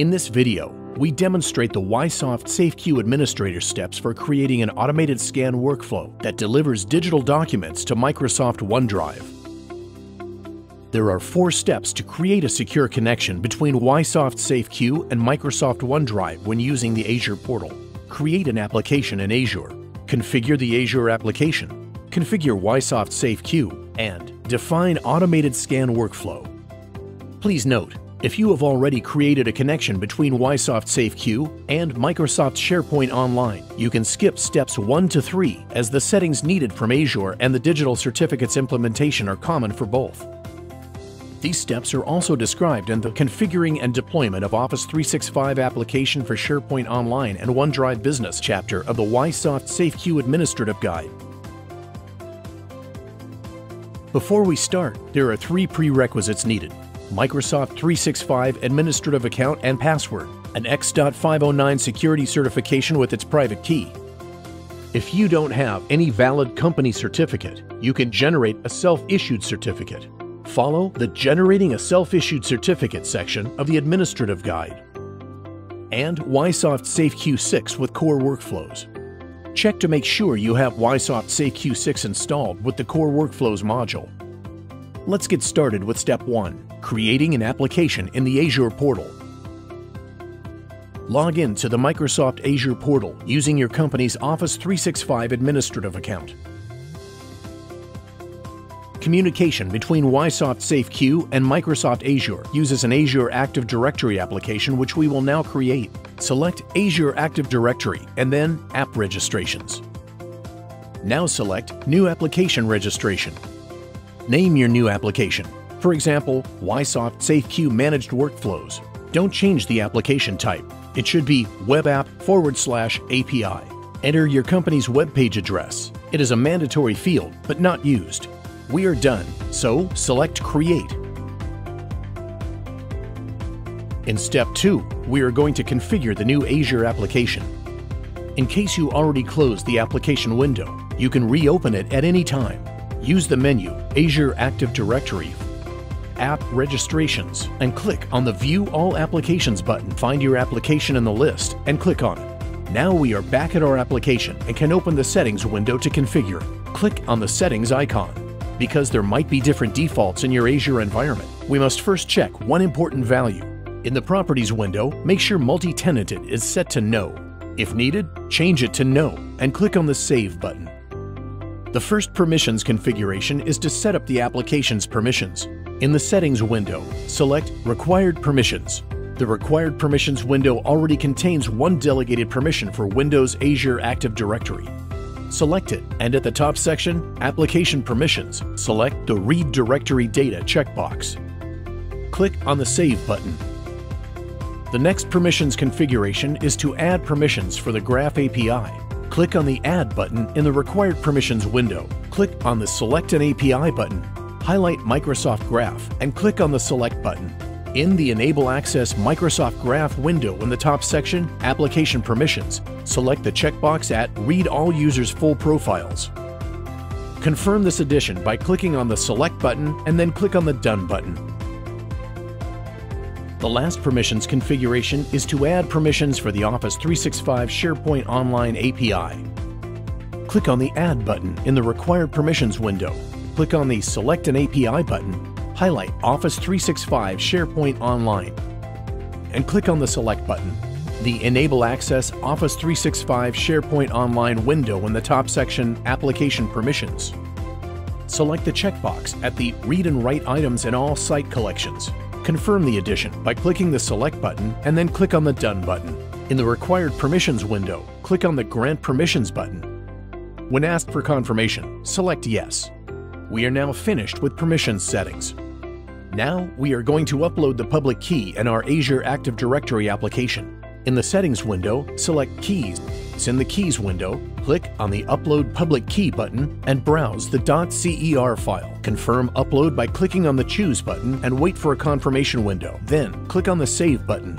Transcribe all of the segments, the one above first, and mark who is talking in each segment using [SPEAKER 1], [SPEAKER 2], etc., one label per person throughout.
[SPEAKER 1] In this video, we demonstrate the YSoft SafeQ administrator steps for creating an automated scan workflow that delivers digital documents to Microsoft OneDrive. There are four steps to create a secure connection between YSoft SafeQ and Microsoft OneDrive when using the Azure portal. Create an application in Azure, configure the Azure application, configure YSoft SafeQ, and define automated scan workflow. Please note, if you have already created a connection between YSoft SafeQ and Microsoft SharePoint Online, you can skip steps 1 to 3 as the settings needed from Azure and the digital certificates implementation are common for both. These steps are also described in the Configuring and Deployment of Office 365 application for SharePoint Online and OneDrive Business chapter of the YSoft SafeQ Administrative Guide. Before we start, there are three prerequisites needed. Microsoft 365 administrative account and password, an X.509 security certification with its private key. If you don't have any valid company certificate, you can generate a self-issued certificate. Follow the Generating a Self-Issued Certificate section of the Administrative Guide. And YSoft SafeQ 6 with core workflows. Check to make sure you have YSoft SafeQ 6 installed with the Core Workflows module. Let's get started with step 1 creating an application in the Azure portal. Log in to the Microsoft Azure portal using your company's Office 365 administrative account. Communication between YSoft SafeQ and Microsoft Azure uses an Azure Active Directory application which we will now create. Select Azure Active Directory and then App Registrations. Now select New Application Registration. Name your new application. For example, YSoft SafeQ Managed Workflows. Don't change the application type. It should be web app forward slash API. Enter your company's web page address. It is a mandatory field, but not used. We are done, so select Create. In step 2, we are going to configure the new Azure application. In case you already closed the application window, you can reopen it at any time. Use the menu Azure Active Directory app registrations and click on the View All Applications button. Find your application in the list and click on it. Now we are back at our application and can open the Settings window to configure. it. Click on the Settings icon. Because there might be different defaults in your Azure environment, we must first check one important value. In the Properties window, make sure Multi-Tenanted is set to No. If needed, change it to No and click on the Save button. The first permissions configuration is to set up the application's permissions. In the Settings window, select Required Permissions. The Required Permissions window already contains one delegated permission for Windows Azure Active Directory. Select it, and at the top section, Application Permissions, select the Read Directory Data checkbox. Click on the Save button. The next permissions configuration is to add permissions for the Graph API. Click on the Add button in the Required Permissions window. Click on the Select an API button highlight Microsoft Graph and click on the Select button. In the Enable Access Microsoft Graph window in the top section, Application Permissions, select the checkbox at Read All Users' Full Profiles. Confirm this addition by clicking on the Select button and then click on the Done button. The last permissions configuration is to add permissions for the Office 365 SharePoint Online API. Click on the Add button in the Required Permissions window click on the Select an API button, highlight Office 365 SharePoint Online, and click on the Select button. The Enable Access Office 365 SharePoint Online window in the top section Application Permissions. Select the checkbox at the Read and Write Items in All Site Collections. Confirm the addition by clicking the Select button and then click on the Done button. In the Required Permissions window, click on the Grant Permissions button. When asked for confirmation, select Yes. We are now finished with permissions settings. Now we are going to upload the public key in our Azure Active Directory application. In the Settings window, select Keys. In the Keys window, click on the Upload Public Key button and browse the .cer file. Confirm upload by clicking on the Choose button and wait for a confirmation window. Then, click on the Save button.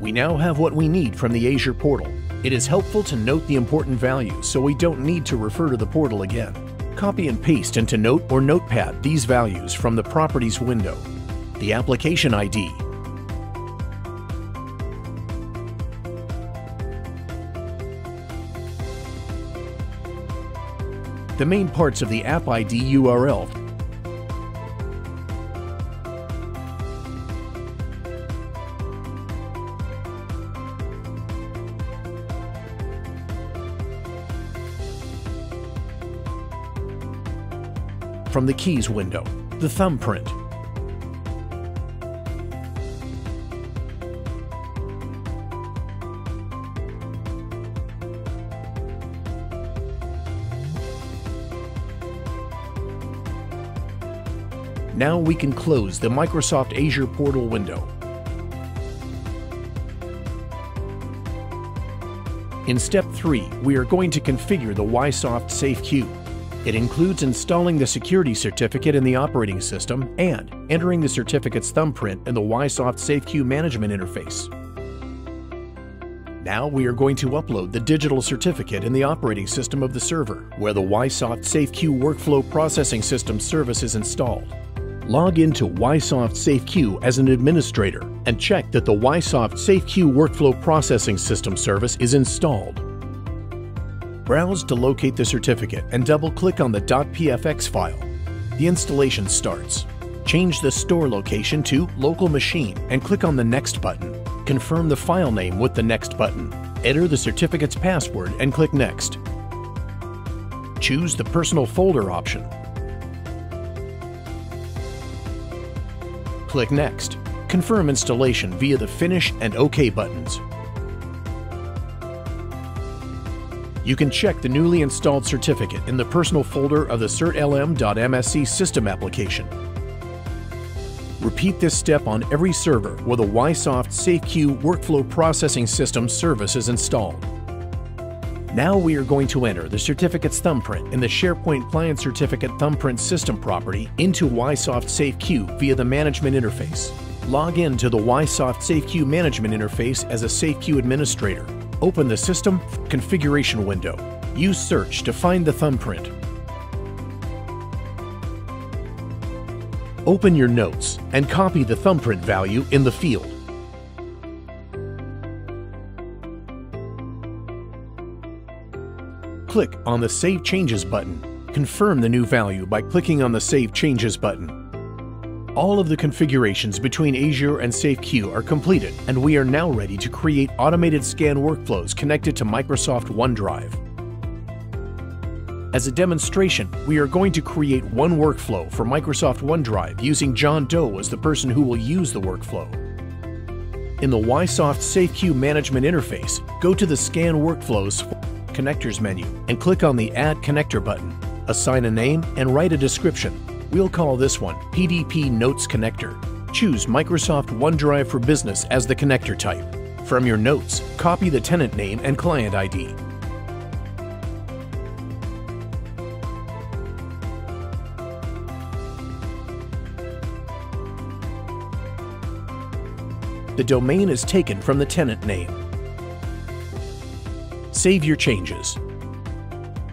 [SPEAKER 1] We now have what we need from the Azure portal. It is helpful to note the important values so we don't need to refer to the portal again copy and paste into Note or Notepad these values from the Properties window, the application ID, the main parts of the app ID URL from the Keys window, the thumbprint, Now we can close the Microsoft Azure Portal window. In step 3, we are going to configure the YSoft SafeQ. It includes installing the security certificate in the operating system and entering the certificate's thumbprint in the YSoft SafeQ management interface. Now we are going to upload the digital certificate in the operating system of the server, where the YSoft SafeQ Workflow Processing System service is installed. Log into YSoft SafeQ as an administrator and check that the YSoft SafeQ Workflow Processing System service is installed. Browse to locate the certificate and double-click on the .pfx file. The installation starts. Change the store location to Local Machine and click on the Next button. Confirm the file name with the Next button. Enter the certificate's password and click Next. Choose the Personal Folder option Click Next. Confirm installation via the Finish and OK buttons. You can check the newly installed certificate in the personal folder of the certlm.msc system application. Repeat this step on every server where the YSoft SafeQ Workflow Processing System service is installed. Now we are going to enter the certificate's thumbprint in the SharePoint Client Certificate Thumbprint System property into YSoft SafeQ via the Management Interface. Log in to the YSoft SafeQ Management Interface as a SafeQ administrator. Open the System Configuration window. Use Search to find the thumbprint. Open your notes and copy the thumbprint value in the field. click on the Save Changes button. Confirm the new value by clicking on the Save Changes button. All of the configurations between Azure and SafeQ are completed, and we are now ready to create automated scan workflows connected to Microsoft OneDrive. As a demonstration, we are going to create one workflow for Microsoft OneDrive using John Doe as the person who will use the workflow. In the YSoft SafeQ management interface, go to the Scan Workflows Connectors menu and click on the Add Connector button. Assign a name and write a description. We'll call this one PDP Notes Connector. Choose Microsoft OneDrive for Business as the connector type. From your notes, copy the tenant name and client ID. The domain is taken from the tenant name. Save your changes.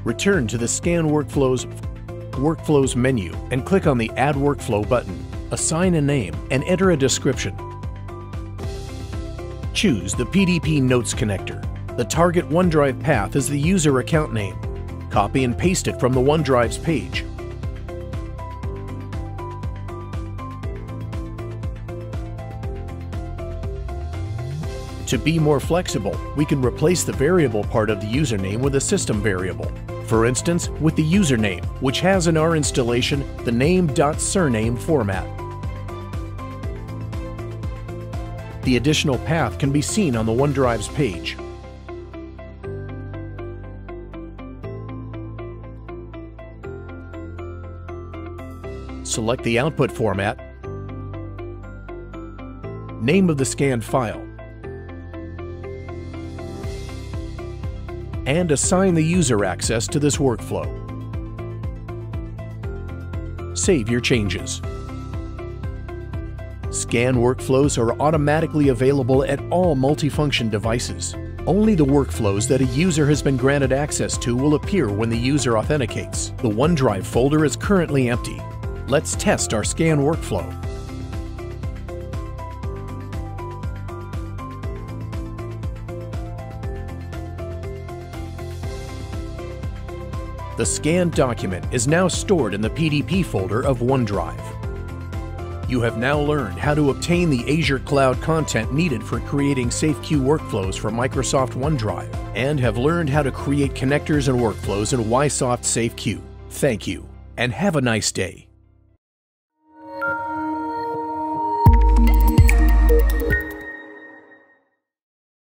[SPEAKER 1] Return to the Scan Workflows Workflows menu and click on the Add Workflow button. Assign a name and enter a description. Choose the PDP Notes connector. The target OneDrive path is the user account name. Copy and paste it from the OneDrive's page. To be more flexible, we can replace the variable part of the username with a system variable. For instance, with the username, which has in our installation the name.surname format. The additional path can be seen on the OneDrive's page. Select the output format, name of the scanned file, and assign the user access to this workflow. Save your changes. Scan workflows are automatically available at all multifunction devices. Only the workflows that a user has been granted access to will appear when the user authenticates. The OneDrive folder is currently empty. Let's test our scan workflow. The scanned document is now stored in the PDP folder of OneDrive. You have now learned how to obtain the Azure Cloud content needed for creating SafeQ workflows for Microsoft OneDrive and have learned how to create connectors and workflows in YSoft SafeQ. Thank you, and have a nice day.